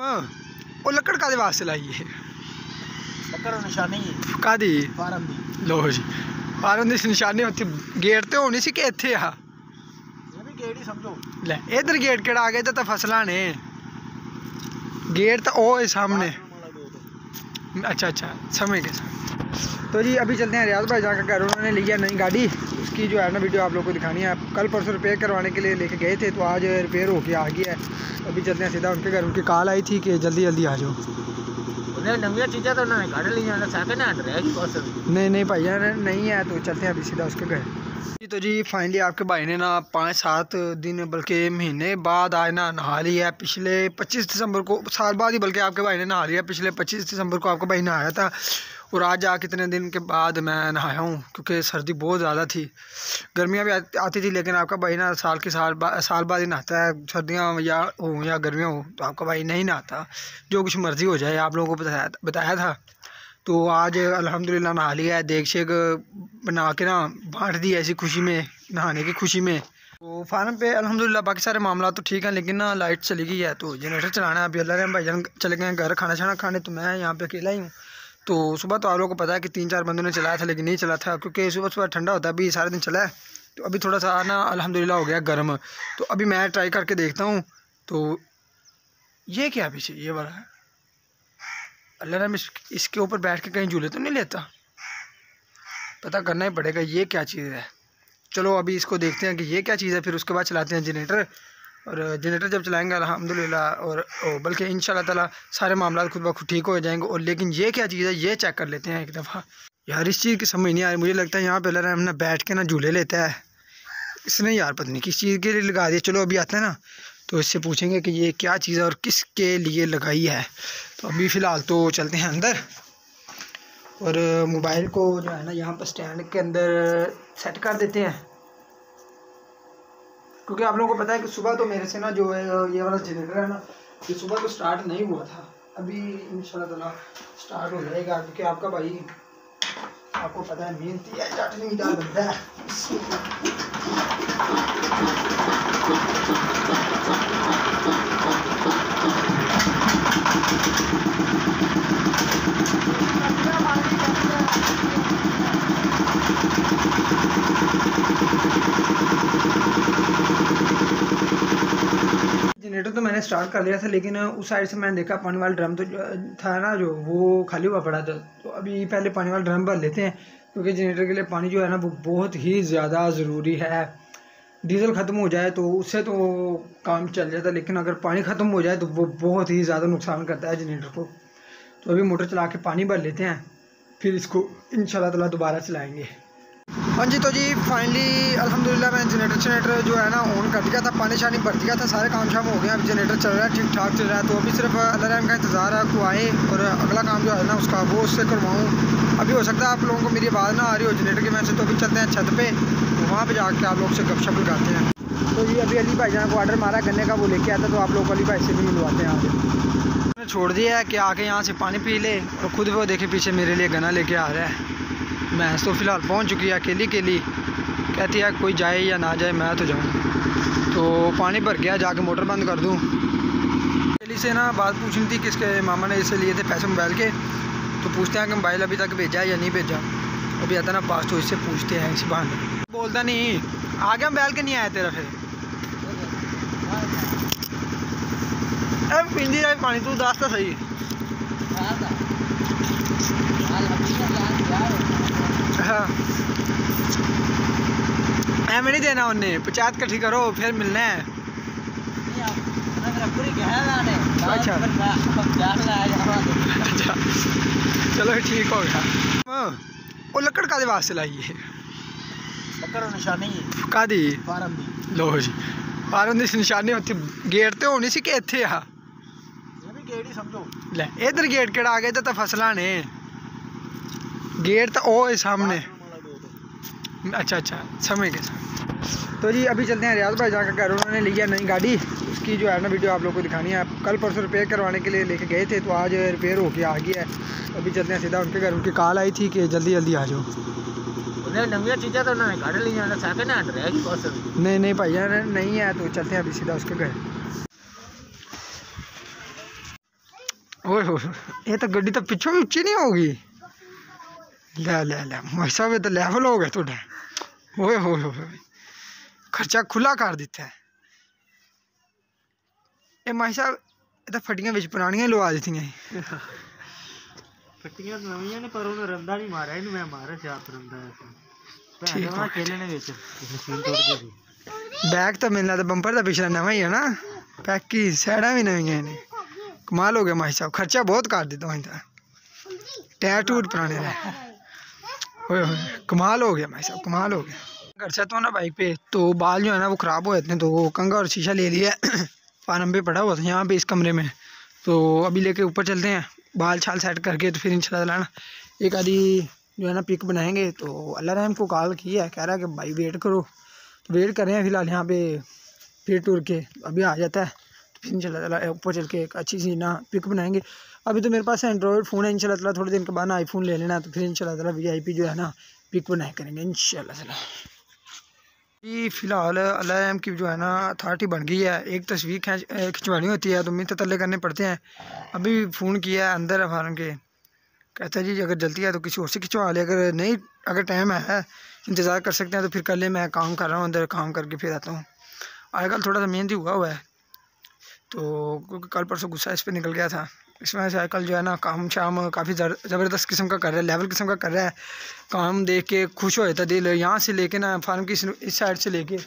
ਉਹ ਲੱਕੜ ਕਾਦੇ ਵਾਸਤੇ ਲਾਈ ਹੈ ਲੱਕੜ ਨਿਸ਼ਾਨੀ ਹੈ ਕਾਦੀ ਫਾਰਮ ਦੀ। ਲੋ ਜੀ। ਫਾਰਮ ਦੀ ਨਿਸ਼ਾਨੀ ਉੱਥੇ ਗੇਟ ਤੇ ਹੋਣੀ ਸੀ ਕਿ ਇੱਥੇ ਆ? ਇਹ ਵੀ ਗੇਟ ਹੀ ਸਮਝੋ। ਲੈ ਇਧਰ ਗੇਟ ਕਿਹੜਾ ਆ ਗਿਆ? ਤਾਂ ਫਸਲਾਂ ਨੇ। ਗੇਟ ਤਾਂ ਉਹ ਹੈ ਸਾਹਮਣੇ। अच्छा अच्छा समय गए साथ तो जी अभी चलते हैं रियाज भाई जाकर घर। उन्होंने लिया नई गाड़ी। उसकी जो है ना वीडियो आप लोग को दिखानी है। कल परसों रिपेयर करवाने के लिए लेके गए थे तो आज रिपेयर होके आ गया है। अभी चलते हैं सीधा उनके घर। उनकी कॉल आई थी कि जल्दी जल्दी आ जाओ। नहीं नहीं भाई नहीं है तो चलते हैं अभी सीधा उसके घर। जी तो जी फाइनली आपके भाई ने ना पाँच सात दिन बल्कि महीने बाद आज ना नहा लिया है। पिछले पच्चीस दिसंबर को साल बाद ही बल्कि आपके भाई ने नहा लिया पिछले पच्चीस दिसंबर को आपका भाई नहाया था और आज जा कितने दिन के बाद मैं नहाया हूँ क्योंकि सर्दी बहुत ज़्यादा थी। गर्मियाँ भी आती आती थी लेकिन आपका भाई ना साल के साल बा, साल बाद ही नहाता है। सर्दियाँ या हो या गर्मियाँ हो तो आपका भाई नहीं नहाता जो कुछ मर्ज़ी हो जाए आप लोगों को बताया बताया था। तो आज अल्हम्दुलिल्लाह नहा लिया है। देख शेक बना के ना बांट दी ऐसी खुशी में, नहाने की खुशी में। तो फार्म पे अल्हम्दुलिल्लाह, बाकी सारे मामला तो ठीक है, लेकिन ना लाइट चली गई है तो जनरेटर चलाना है। अभी अल्लाह ने भाईजान चले गए घर खाना छाना खाने तो मैं यहाँ पे अकेला ही हूँ। तो सुबह तो आप लोगों को पता है कि तीन चार बंदों ने चलाया था, लेकिन नहीं चला था, क्योंकि सुबह सुबह ठंडा होता है, अभी सारा दिन चला है। तो अभी थोड़ा सा ना अल्हम्दुलिल्लाह हो गया गर्म। तो अभी मैं ट्राई करके देखता हूँ। तो ये क्या पीछे, ये वाला है? अल्लाह इस- इसके ऊपर बैठ के कहीं झूले तो नहीं लेता? पता करना ही पड़ेगा, ये क्या चीज़ है? चलो अभी इसको देखते हैं कि ये क्या चीज़ है, फिर उसके बाद चलाते हैं जनरेटर और जनरेटर जब चलाएँगे, अल्हम्दुलिल्लाह, और बल्कि इन ताला सारे मामला खुद ब खुद ठीक हो जाएँगे। और लेकिन ये क्या चीज़ है, ये चेक कर लेते हैं एक दफ़ा। यार, इस चीज़ की समझ नहीं आ रही। मुझे लगता है यहाँ पे अल्लाह ने बैठ के ना झूले लेता है। इसने यार पता नहीं किस चीज़ के लिए लगा दिया। चलो अभी आते हैं ना। तो इससे पूछेंगे कि ये क्या चीज़ है और किसके लिए लगाई है। तो अभी फ़िलहाल तो चलते हैं अंदर और मोबाइल को जो है ना यहाँ पर स्टैंड के अंदर सेट कर देते हैं। क्योंकि आप लोगों को पता है कि सुबह तो मेरे से ना जो है ये वाला जनरेटर है ना, ये सुबह तो स्टार्ट नहीं हुआ था। अभी इंशाल्लाह स्टार्ट हो जाएगा क्योंकि आपका भाई, आपको पता है मेहनती है, चटनी दाल बनता है। जनरेटर तो मैंने स्टार्ट कर लिया था, लेकिन उस साइड से मैंने देखा पानी वाला ड्रम तो था ना जो, वो खाली हुआ पड़ा था। तो अभी पहले पानी वाला ड्रम भर लेते हैं, क्योंकि जनरेटर के लिए पानी जो है ना, वो बहुत ही ज़्यादा ज़रूरी है। डीजल ख़त्म हो जाए तो उससे तो काम चल जाता लेकिन अगर पानी ख़त्म हो जाए तो वो बहुत ही ज़्यादा नुकसान करता है जनरेटर को। तो अभी मोटर चला के पानी भर लेते हैं, फिर इसको इन ताला दोबारा चलाएँगे। हाँ जी तो जी फाइनली अल्हम्दुलिल्लाह मैंने जनरेटर जनरेटर जो है ना ऑन कर दिया था पानी शानी भर दिया था सारे काम शाम हो गए अभी जनरेटर चल रहा है ठीक ठाक चल रहा है तो अभी सिर्फ़ अल्लाह रहम का इंतज़ार है को आए और अगला काम जो है ना उसका वो उससे करवाऊँ अभी हो सकता है आप लोगों को मेरी आवाज़ ना आ रही हो जनरेटर की वजह से तो अभी चलते हैं छत पर तो वहाँ पे जाके आप लोग से गपशप लगाते हैं तो ये अभी अली भाई जान को ऑर्डर मारा गन्ने का वो लेके आता तो आप लोग अली भाई से भी मिलवाते हैं छोड़ दिया है कि आके यहाँ से पानी पी ले और खुद वो देखे पीछे मेरे लिए गन्ना लेके आ रहा है भैंस तो फ़िलहाल पहुँच चुकी है अकेली अकेली कहती है, कोई जाए या ना जाए, मैं तो जाऊँ। तो पानी भर गया, जाके मोटर बंद कर दूँ। अकेली से ना बात पूछनी थी किसके मामा ने इसे लिए थे पैसे मोबाइल के। तो पूछते हैं कि मोबाइल अभी तक भेजा है या नहीं भेजा। अभी आता ना पास तो इससे पूछते हैं, इसी बहाने। बोलता नहीं, आ गया मोबाइल के, नहीं आया तेरा फिर? अरे जाए पानी तू दस तो सही हाँ। नहीं देना उन्हें। पंचायत कट्ठी करो फिर मिलना है। अच्छा। अच्छा। चलो ठीक हो गया। हाँ। वो लकड़ का वास्ते लाइए लकड़ निशानी। लो जी। फार्म दी निशानी होती गेट तो होनी सी कि इतने आ? गेट ही समझो। ले इधर गेट केड़ा आ गया तो फसला ने। गेट तो ओ है सामने। अच्छा अच्छा समय के साथ तो जी अभी चलते हैं रियाज भाई जाकर घर उन्होंने लिया नई गाड़ी। उसकी जो है ना वीडियो आप लोगों को दिखानी है। कल परसों रिपेयर करवाने के लिए लेके गए थे तो आज रिपेयर होके आ गया है। अभी चलते हैं सीधा उनके घर उनकी कॉल आई थी कि जल्दी जल्दी आ जाओ। नहीं नहीं भाई नहीं है तो चलते हैं अभी सीधा उसके घर। ओह ये तो गड्डी तो पिछों भी उच्ची नहीं होगी। लै लै लै भाई साहब तो हो गए थोड़े ओए हो खर्चा खुला कर दिता है ये साहब ये फटिया फटियाँ बिच लवा दी थी बैग तो मिलना तो बंपर तो पिछला नवा ही है ना पैकी सैडा भी नवी ने कमाल हो गया माही साहब खर्चा बहुत कर दिता टायर टूर पुराने कमाल हो गया भाई साहब, कमाल हो गया। घर से तो ना बाइक पे तो बाल जो है ना वो ख़राब हो जाते हैं तो वो कंगा और शीशा ले लिया फार्म पे पड़ा हुआ था यहाँ पे इस कमरे में। तो अभी लेके ऊपर चलते हैं, बाल छाल सेट करके तो फिर इंशाल्लाह ना एक आधी जो है ना पिक बनाएँगे तो अल्लाह रहम को कॉल किया, कह रहा है कि भाई वेट करो। तो वेट कर रहे हैं फ़िलहाल यहाँ पे फिर टूर के, अभी आ जाता है। इंशाल्लाह ऊपर चल के एक अच्छी सी ना पिक बनाएँगे। अभी तो मेरे पास एंड्रॉयड फ़ोन है, इंशाल्लाह ताला, थोड़े दिन के बाद ना आईफोन ले लेना तो फिर इंशाल्लाह ताला वी जो है ना पिक बनाए करेंगे, इंशाल्लाह ताला। ये फ़िलहाल रहम की जो है ना अथॉरिटी बन गई है। एक तस्वीर खींच खिंचवानी होती है तो मिनट तले करने पड़ते हैं। अभी फ़ोन किया है अंदर है फार्म के। कहता है, जी, अगर जल्दी है तो किसी और से खिंचवा ले, अगर नहीं, अगर टाइम है, इंतज़ार कर सकते हैं तो फिर कल मैं काम कर रहा हूँ, अंदर काम करके फिर आता हूँ। आजकल थोड़ा सा मेहनती हुआ हुआ है। तो क्योंकि कल परसों गुस्सा इस पर निकल गया था। इस वजह से आजकल जो है ना काम शाम काफ़ी ज़बरदस्त किस्म का कर रहा है लेवल किस्म का कर रहा है। काम देख के खुश हो जाता दिल। यहाँ से लेके ना फार्म की इस- साइड से लेके,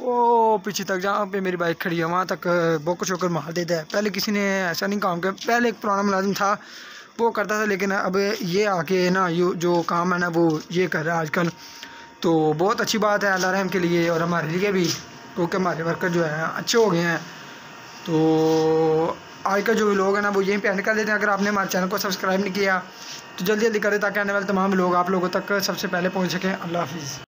ओ पीछे तक जहाँ पे मेरी बाइक खड़ी है, वहाँ तक बोकर शोकर मार देता है। पहले किसी ने ऐसा नहीं काम किया। पहले एक पुराना मुलाजिम था, वो करता था, लेकिन अब ये आके ना यो, जो काम है ना वो ये कर रहा है आजकल। तो बहुत अच्छी बात है, अल्लाह रहम के लिए और हमारे लिए भी, क्योंकि हमारे वर्कर जो है, अच्छे हो गए हैं। तो आज का जो लोग है ना, वो यहीं पे एंड कर देते हैं। अगर आपने हमारे चैनल को सब्सक्राइब नहीं किया तो जल्दी जल्दी करें ताकि आने वाले तमाम लोग आप लोगों तक सबसे पहले पहुँच सकें। अल्लाह हाफिज़।